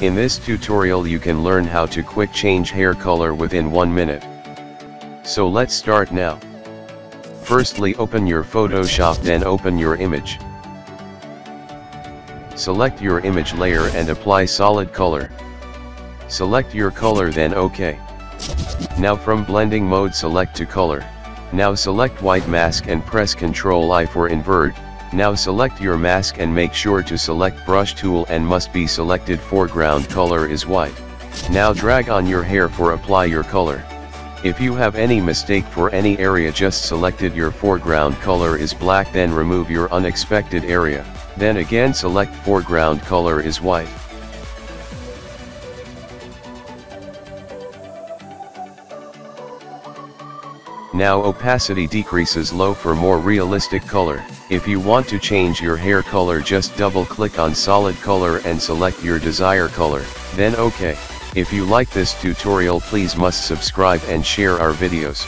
In this tutorial you can learn how to quick change hair color within 1 minute. So let's start now. Firstly open your Photoshop then open your image. Select your image layer and apply solid color. Select your color then OK. Now from blending mode select to color. Now select white mask and press Ctrl I for invert. Now select your mask and make sure to select brush tool and must be selected foreground color is white. Now drag on your hair for apply your color. If you have any mistake for any area just selected your foreground color is black then remove your unexpected area, then again select foreground color is white. Now opacity decreases low for more realistic color. If you want to change your hair color just double click on solid color and select your desire color, then OK. If you like this tutorial please must subscribe and share our videos.